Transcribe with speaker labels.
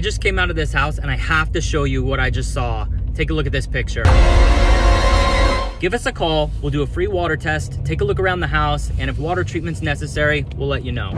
Speaker 1: I just came out of this house and I have to show you what I just saw. Take a look at this picture. Give us a call, we'll do a free water test, take a look around the house, and if water treatment's necessary, we'll let you know.